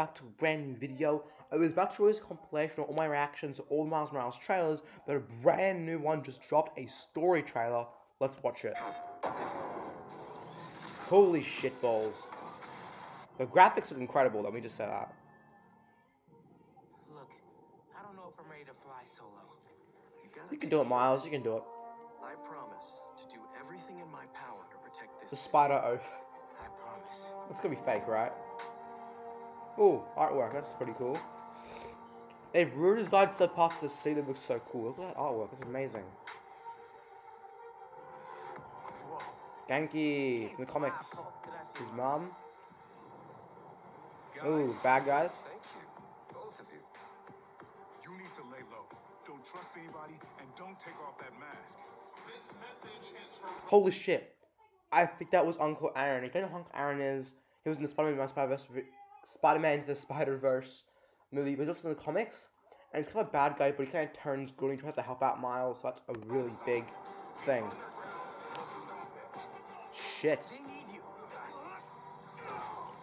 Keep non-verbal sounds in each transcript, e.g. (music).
back to a brand new video. I was about to release a compilation of all my reactions to all the Miles Morales trailers, but a brand new one just dropped a story trailer. Let's watch it. Holy shitballs. The graphics look incredible, let me just say that. Look, I don't know if I'm ready to fly solo. You You can do it, Miles, you can do it. I promise to do everything in my power to protect this. The spider oath. I promise. That's gonna be fake, right? Oh, artwork, that's pretty cool. They've redesigned stuff past the sea that looks so cool. Look at that artwork, that's amazing. Ganke from the comics. His mom. Ooh, bad guys. You need to lay low. Don't trust anybody, and don't take off that mask. This message is for Holy shit. I think that was Uncle Aaron. If you don't know who Uncle Aaron is, he was in the Spider-Man Spider-Verse, Spider-Man into the Spider-Verse movie, but also in the comics. And he's kind of a bad guy, but he kind of turns good and he tries to help out Miles, so that's a really big thing. Shit.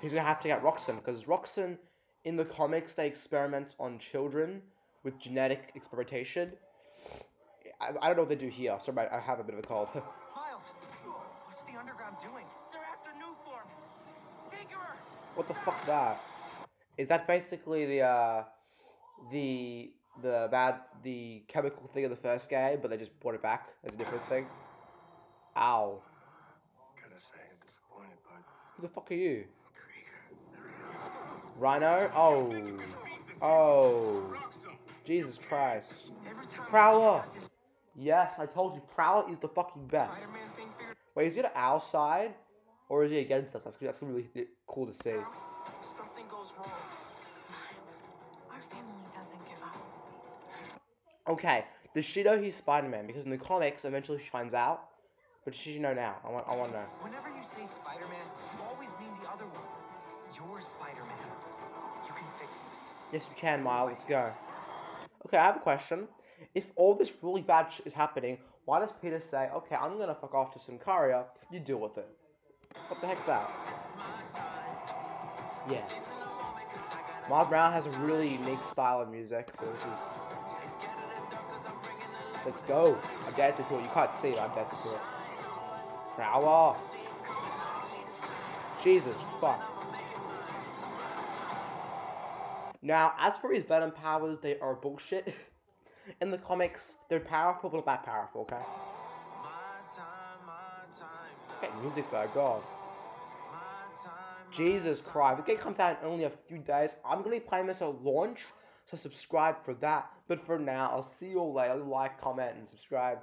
He's gonna have to get Roxxon, because Roxxon, in the comics, they experiment on children with genetic experimentation. I, I don't know what they do here. Sorry, I have a bit of a cold. (laughs) Miles, what's the underground doing? They're after new form. Tinkerer. What the fuck's that? Is that basically the uh the the bad the chemical thing of the first game, but they just brought it back as a different thing? Ow. Gotta say, I'm disappointed, but Who the fuck are you? Rhino? Oh. Oh. Jesus Christ. Prowler! Yes, I told you, Prowler is the fucking best. Spider-Man thing figured Wait, is he on our side? Or is he against us? That's, that's really cool to see. out, something goes wrong. Miles, our family doesn't give up. Okay, does she know he's Spider-Man? Because in the comics, eventually she finds out. But does she know now? I want, I want to know. Whenever you say Spider-Man, you always mean the other one. You're Spider-Man. You can fix this. Yes, we can, Miles. Let's go. Okay, I have a question. If all this really bad shit is happening, why does Peter say, okay, I'm gonna fuck off to Symkaria, you deal with it? What the heck's that? Yeah. Miles Brown has a really unique style of music, so this is... Let's go. I'm dancing to it. You can't see it, I'm dancing to it. Prowler! Jesus, fuck. Now, as for his Venom powers, they are bullshit. (laughs) In the comics, they're powerful, but not that powerful, okay? Okay, music by God. Jesus Christ, the game comes out in only a few days. I'm gonna be playing this at launch, so subscribe for that. But for now, I'll see you all later. Like, comment, and subscribe.